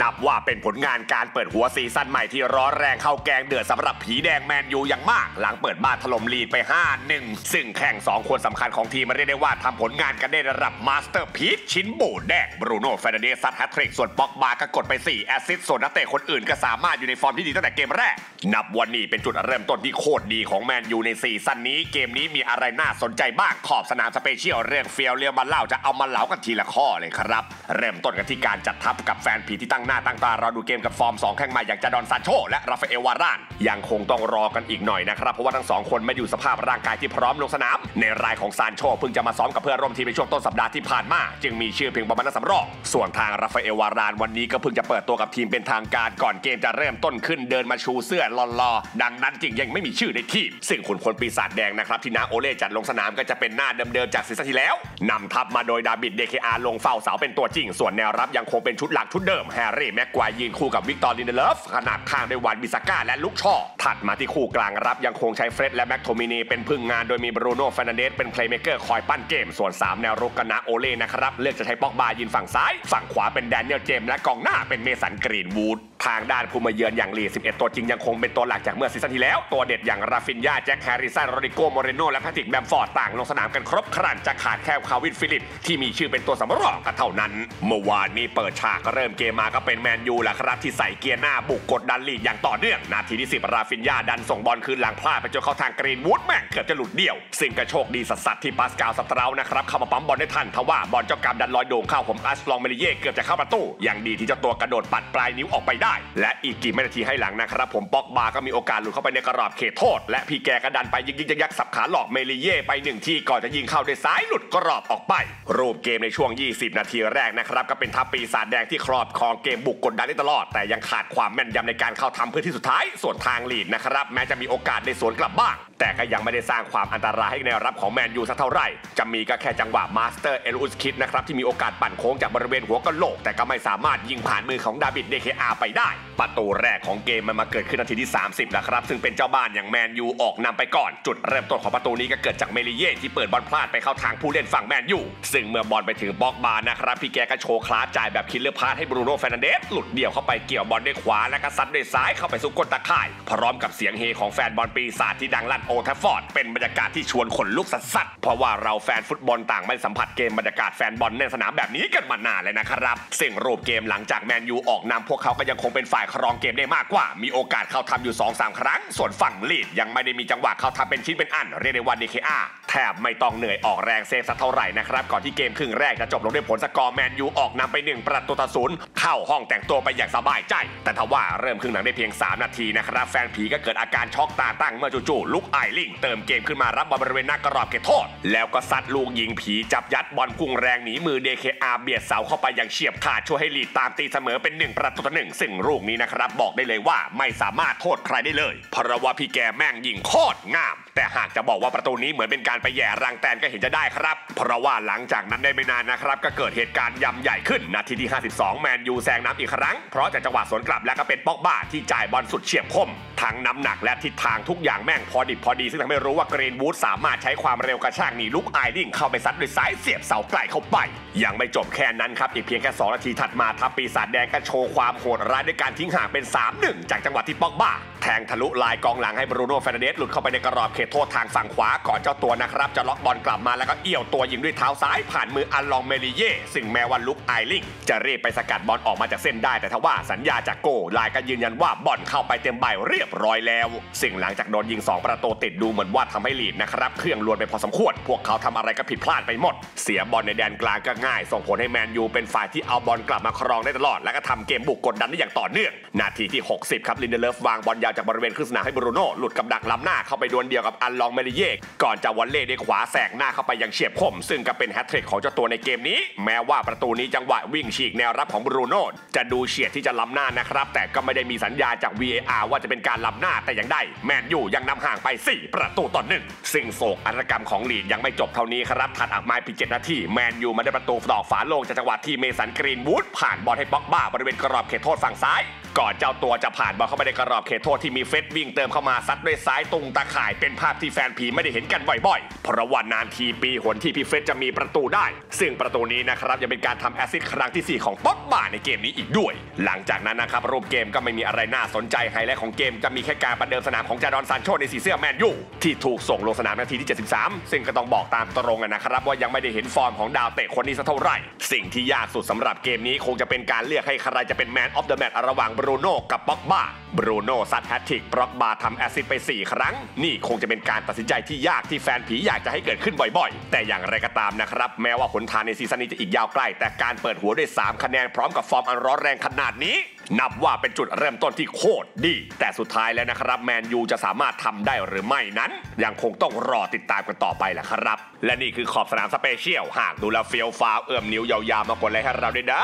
นับว่าเป็นผลงานการเปิดหัวซีซั่นใหม่ที่ร้อนแรงเข้าแกงเดือดสำหรับผีแดงแมนยูอย่างมาก หลังเปิดบ้านถล่มลีดส์ไป 5-1 ซึ่งแข้ง 2 คนสำคัญของทีมมาเรียกได้ว่าทำผลงานกันได้ระดับ masterpiece ชิ้นโบแดงบรูโน่เฟรนเดซัดแฮตทริกส่วนป็อกบาก็กดไป 4 assist ส่วนนักเตะคนอื่นก็สามารถอยู่ในฟอร์มที่ดีตั้งแต่เกมแรก นับวันนี้เป็นจุดเริ่มต้นที่โคตรดีของแมนยูในซีซั่นนี้เกมนี้มีอะไรน่าสนใจบ้างขอบสนาม SPECIAL เรื่องเฟียวเรียวมาเล่าจะเอามาเล่ากันทีละข้อเลยครับเริ่มต้นกันที่การจัดทัพกับแฟนผีที่ตั้งหน้าตั้งตารอดูเกมกับฟอร์ม 2 แข้งใหม่อย่างจาดอนซานโช และราฟาเอลวารานยังคงต้องรอกันอีกหน่อยนะครับ เพราะว่าทั้งสองคนไม่อยู่สภาพร่างกายที่พร้อมลงสนาม ในรายของซานโชเพิ่งจะมาซ้อมกับเพื่อนร่วมทีมในช่วงต้นสัปดาห์ที่ผ่านมา จึงมีชื่อเพียงประมาณนักสำรองส่วนทางราฟาเอลวารานวันนี้ก็เพิ่งจะเปิดตัวกับทีมเป็นทางการก่อนเกมจะเริ่มต้นขึ้นเดินมาชูเสื้อรอๆดังนั้นจึงยังไม่มีชื่อในทีมซึ่งขุนพลปีศาจแดงนะครับที่นาโอเล่จัดลงสนามก็จะเป็นหน้าเดิมๆจากซีซั่นที่แล้วนำทัพมาโดยดาบิดเดเคอาลงเฝ้าเสาเป็นตัวจริง ส่วนแนวรับยังคงเป็นชุดหลักชุดเดิมแฮร์รี่แม็กควายยืนคู่กับวิกตอร์ลินเดเลฟขนาดข้างด้วยวานบิสซาก้าและลุคชอว์ถัดมาที่คู่กลางรับยังคงใช้เฟร็ดและแม็กโทมินีเป็นพึ่งงานโดยมีบรูโน่เฟรนันเดสเป็น playmaker คอยปั้นเกม ส่วน 3 แนวรุกคุณน้าโอเล่นะครับเลือกจะใช้ป็อกบายืนฝั่งซ้าย ฝั่งขวาเป็นแดเนียลเจมส์และกองหน้าเป็นเมสันกรีนวูดทางด้านผู้มาเยือนอย่างลีดส์ 11 ตัวจริงยังคงเป็นตัวหลักจากเมื่อ season ที่แล้ว ตัวเด็ดอย่างราฟินยาแจ็คแฮร์ริสันโรดิโกโมเรโนและแพทริกแบมฟอร์ดต่างลงสนามกันครบครันจะขาดแค่คาลวินฟิลลิปส์ ที่มีชื่อเป็นตัวสำรองกันเท่านั้น เมื่อวานนี้เปิดฉากเริ่มเกมมาก็เป็นแมนยูแหละครับที่ใส่เกียร์หน้าบุกกดดันลีดส์อย่างต่อเนื่อง นาทีที่ 10 ราฟินยาดันส่งบอลคืนหลังพลาดไปจนเข้าทางกรีนวูดแม่งเกือบจะหลุดเดี่ยว ซึ่งก็โชคดีสัสๆที่ปาสกาลสตรัยค์นะครับเข้ามาปั๊มบอลได้ทันทว่าบอลเจ้ากรรมดันลอยโด่งข้ามหัวอิลลองเมลิเย่เกือบจะเข้าประตูอย่างดีที่เจ้าตัวกระโดดปัดปลายนิ้วออกไปได้ และอีกไม่กี่นาทีให้หลังนะครับผมป็อกบาก็มีโอกาสหลุดเข้าไปในกรอบเขตโทษ และพี่แกก็ดันไปยิงยิงยักสับขาหลอกเมลิเย่ไปหนึ่งทีก่อนจะยิงเข้าด้วยซ้ายหลุดกรอบออกไป รูปเกมในช่วง 20 นาทีแรกนะครับก็เป็นทัพปีศาจแดงที่ครอบครองเกมบุกกดดันได้ตลอด แต่ยังขาดความแม่นยำในการเข้าทำพื้นที่สุดท้าย ส่วนทางลีดส์นะครับ แม้จะมีโอกาสในสวนกลับบ้าง แต่ก็ยังไม่ได้สร้างความอันตรายให้แนวรับของแมนยูสักเท่าไหร่ จะมีก็แค่จังหวะมาสเตอร์เอลุสคิดนะครับที่มีโอกาสปั่นโค้งจากบริเวณหัวกะโหลกแต่ก็ไม่สามารถยิงผ่านมือของดาบิดเดเคอาไปได้ ประตูแรกของเกมมันมาเกิดขึ้นนาทีที่ 30 นะครับ ซึ่งเป็นเจ้าบ้านอย่างแมนยูออกนำไปก่อน จุดเริ่มต้นของประตูนี้ก็เกิดจากเมลิเย่ที่เปิดบอลพลาดไปเข้าทางผู้เล่นฝั่งแมนยูซึ่งเมื่อบอลไปถึงบ็อกบาร์นะครับพี่แกก็โชว์คลาสจ่ายแบบ killer pass ให้บรูโน่เฟรนันเดสหลุดเดี่ยวเข้าไปเกี่ยวบอลด้วยขวาและก็ซัดด้วยซ้ายเข้าไปสู่ก้นตะข่าย พร้อมกับเสียงเฮของแฟนบอลปีศาจที่ดังลั่นโอลด์แทรฟฟอร์ดเป็นบรรยากาศที่ชวนขนลุกสัสๆเพราะว่าเราแฟนฟุตบอลต่างไม่ได้สัมผัสเกมบรรยากาศแฟนบอลในสนามแบบนี้กันมานานเลยนะครับซึ่งรูปเกมหลังจากแมนยูออกนำพวกเขาก็ยังคงเป็นฝ่ายครองเกมได้มากกว่า มีโอกาสเข้าทำอยู่2-3ครั้ง ส่วนฝั่งลีดส์ยังไม่ได้มีจังหวะเข้าทำเป็นชิ้นเป็นอันเรียกได้ว่าดีเคอา แทบไม่ต้องเหนื่อยออกแรงเซฟสักเท่าไหร่นะครับ ก่อนที่เกมครึ่งแรกจะจบลงด้วยผลสกอร์แมนยูออกนำไป 1 ประตูต่อศูนย์เข้าห้องแต่งตัวไปอย่างสบายใจ แต่ทว่าเริ่มครึ่งหลังได้เพียง 3 นาทีนะครับ แฟนผีก็เกิดอาการช็อกตาตั้งเมื่อจู่ๆลุคไอลิงเติมเกมขึ้นมารับบอลบริเวณหน้ากรอบเขตโทษ แล้วก็ซัดลูกยิงผีจับยัดบอลพุ่งแรงหนีมือ เดเคอา เบียดเสาเข้าไปอย่างเฉียบขาดช่วยให้ลีดส์ตามตีเสมอเป็น 1 ประตูต่อหนึ่งซึ่งลูกนี้นะครับบอกได้เลยว่าไม่สามารถโทษใครได้เลยเพราะว่าพี่แกแม่งยิงโคตรงาม แต่หากจะบอกว่าประตูนี้เหมือนเป็นการไปแหย่รังแตนก็เห็นจะได้ครับ เพราะว่าหลังจากนั้นได้ไม่นานนะครับ ก็เกิดเหตุการณ์ยำใหญ่ขึ้น นาทีที่ 52 แมนยูแซงนำอีกครั้ง เพราะจากจังหวะสวนกลับแล้วก็เป็นป็อกบ้าที่จ่ายบอลสุดเฉียบคม ทั้งน้ำหนักและทิศทางทุกอย่างแม่งพอดิบพอดี ซึ่งทำให้รู้ว่ากรีนวูดสามารถใช้ความเร็วกระชากหนีลุคไอลิงเข้าไปซัดด้วยซ้ายเสียบเสาไกลเข้าไป ยังไม่จบแค่นั้นครับ อีกเพียงแค่ 2 นาทีถัดมาทัพปีศาจแดงก็โชว์ความโหดร้ายด้วยการทิ้งห่างเป็น 3-1 จากจังหวะที่ป็อกบ้า แทงทะลุลายกองหลังให้บรูโน่เฟอร์นันเดสหลุดเข้าไปในกรอบเขตโทษทางฝั่งขวาก่อนเจ้าตัวนะครับจะล็อกบอลกลับมาแล้วก็เอี้ยวตัวยิงด้วยเท้าซ้ายผ่านมืออิลลองเมลิเย่ซึ่งแม้ว่าลุคไอลิงจะรีบไปสกัดบอลออกมาจากเส้นได้แต่ทว่าสัญญาณจากโกลลายก็ยืนยันว่าบอลเข้าไปเต็มใบเรียบร้อยแล้วสิ่งหลังจากโดนยิง 2 ประตูติดดูเหมือนว่าทำให้ลีดนะครับเครื่องลวนไปพอสมควร พวกเขาทำอะไรก็ผิดพลาดไปหมด เสียบอลในแดนกลางก็ง่าย ส่งผลให้แมนยูเป็นฝ่ายที่เอาบอลกลับมาครองได้ตลอด และก็ทำเกมบุกกดดันได้อย่างต่อเนื่อง นาทีที่ 60 ครับลินเดเลฟวางบอลยาวจากบริเวณครึ่งสนามให้บรูโน่หลุดกับดักล้ำหน้าเข้าไปดวลเดียวกับอัลลองเมลิเย่ก่อนจะวอลเล่ด้วยขวาแสกหน้าเข้าไปอย่างเฉียบคม ซึ่งก็เป็นแฮตทริกของเจ้าตัวในเกมนี้ แม้ว่าประตูนี้จังหวะวิ่งฉีกแนวรับของบรูโน่จะดูเฉียดที่จะล้ำหน้านะครับแต่ก็ไม่ได้มีสัญญาจาก VAR ว่าจะเป็นการล้ำหน้าแต่ยังได้ แมนยูยังนำห่างไป 4 ประตูต่อหนึ่งสิ่งโศกอัตกรรมของลีดยังไม่จบเท่านี้ครับถัดออกมาเพียง7นาทีแมนยูมาได้ประตูดอกฝาโลงจากจังหวะที่เมสันกรีนวูดผ่านบอลให้บ็อกบ้าบริเวณกรอบเขตโทษฝั่งซ้าย ก่อนเจ้าตัวจะผ่านบอลเข้ามาในกรอบเขตโทษที่มีเฟสวิ่งเติมเข้ามาซัดด้วยซ้ายตุงตาข่ายเป็นภาพที่แฟนผีไม่ได้เห็นกันบ่อยๆ เพราะว่านานทีปีหนที่พี่เฟสจะมีประตูได้ ซึ่งประตูนี้นะครับยังเป็นการทำ assist ครั้งที่ 4 ของป็อกบ้าในเกมนี้อีกด้วย หลังจากนั้นนะครับรูปเกมก็ไม่มีอะไรน่าสนใจไฮไลท์ของเกมจะมีแค่การประเดิมสนามของเจดอนซานโชในสีเสื้อแมนยูที่ถูกส่งลงสนามนาทีที่ 73 ซึ่งก็ต้องบอกตามตรงนะครับว่ายังไม่ได้เห็นฟอร์มของดาวเตะคนนี้สักเท่าไหร่ สิ่งที่ยากสุดสำหรับเกมนี้คงจะเป็นการเลือกให้ใครจะเป็น man of the match ระหว่างบรูโน่กับป็อกบ้าบรูโน่ซัดแฮตทริกป็อกบ้าทำแอสซิสไป 4 ครั้ง นี่คงจะเป็นการตัดสินใจที่ยากที่แฟนผีอยากจะให้เกิดขึ้นบ่อยๆ แต่อย่างไรก็ตามนะครับ แม้ว่าหนทางใน season นี้จะอีกยาวไกล แต่การเปิดหัวด้วย 3 คะแนนพร้อมกับฟอร์มอันร้อนแรงขนาดนี้ นับว่าเป็นจุดเริ่มต้นที่โคตรดี แต่สุดท้ายแล้วนะครับแมนยูจะสามารถทำได้หรือไม่นั้น ยังคงต้องรอติดตามกันต่อไปแหละครับ และนี่คือขอบสนาม special หากดูแล้วเฟี้ยวฟ้าวเอื้อมนิ้วยาวๆมากดไลค์ให้เราด้วยนะ